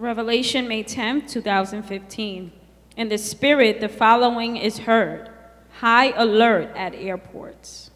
Revelation, May 10, 2015. In the spirit, the following is heard High alert at airports.